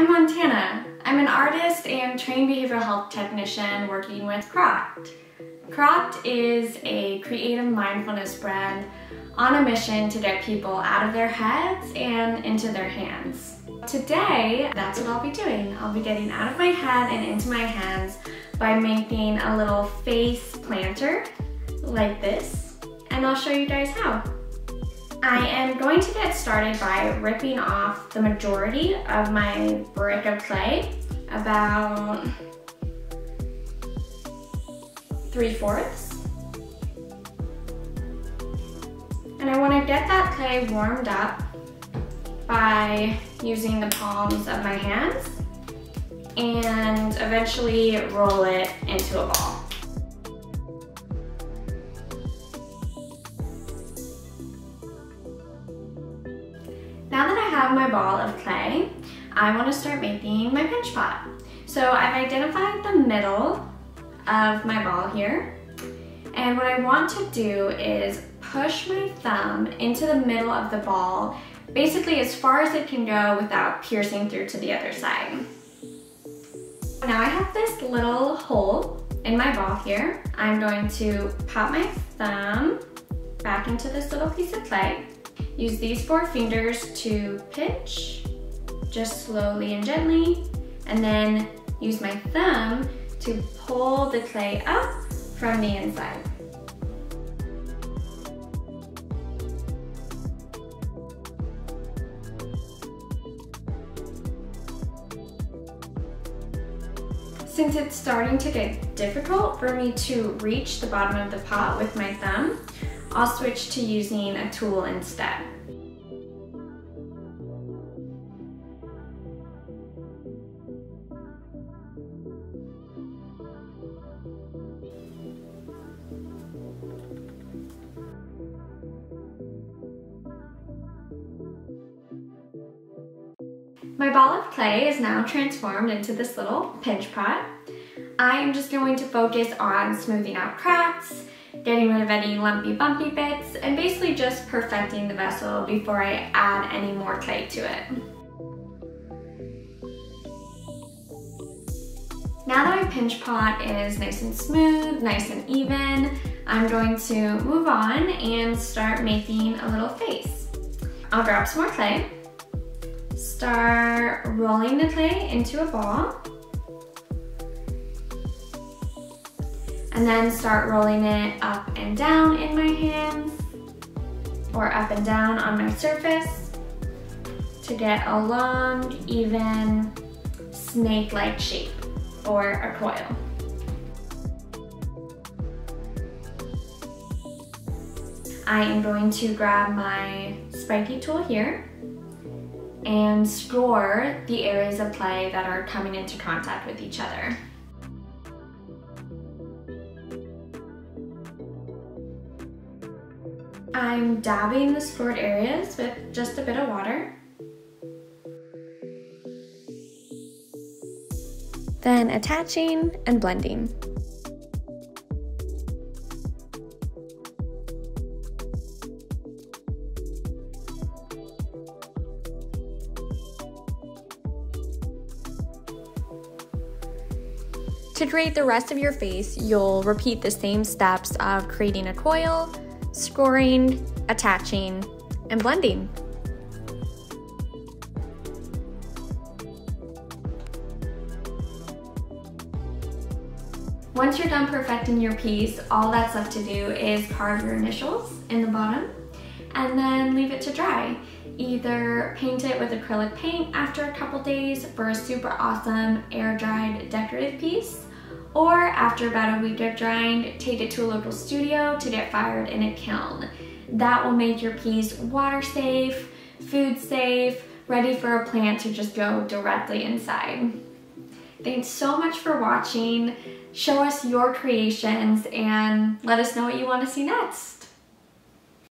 I'm Montana. I'm an artist and trained behavioral health technician working with Crockd. Crockd is a creative mindfulness brand on a mission to get people out of their heads and into their hands. Today, that's what I'll be doing. I'll be getting out of my head and into my hands by making a little face planter like this, and I'll show you guys how. I am going to get started by ripping off the majority of my brick of clay, about three fourths. And I want to get that clay warmed up by using the palms of my hands and eventually roll it into a ball. Have my ball of clay, I want to start making my pinch pot. So I've identified the middle of my ball here. And what I want to do is push my thumb into the middle of the ball, basically as far as it can go without piercing through to the other side. Now I have this little hole in my ball here. I'm going to pop my thumb back into this little piece of clay. Use these four fingers to pinch, just slowly and gently, and then use my thumb to pull the clay up from the inside. Since it's starting to get difficult for me to reach the bottom of the pot with my thumb, I'll switch to using a tool instead. My ball of clay is now transformed into this little pinch pot. I am just going to focus on smoothing out cracks, getting rid of any lumpy bumpy bits, and basically just perfecting the vessel before I add any more clay to it. Now that my pinch pot is nice and smooth, nice and even, I'm going to move on and start making a little face. I'll grab some more clay, start rolling the clay into a ball, and then start rolling it up and down in my hands or up and down on my surface to get a long, even, snake-like shape or a coil. I am going to grab my spiky tool here and score the areas of play that are coming into contact with each other. I'm dabbing the scored areas with just a bit of water. Then attaching and blending. To create the rest of your face, you'll repeat the same steps of creating a coil, scoring, attaching, and blending. Once you're done perfecting your piece, all that's left to do is carve your initials in the bottom and then leave it to dry. Either paint it with acrylic paint after a couple days for a super awesome air dried decorative piece, or after about a week of drying, take it to a local studio to get fired in a kiln. That will make your piece water safe, food safe, ready for a plant to just go directly inside. Thanks so much for watching. Show us your creations and let us know what you want to see next.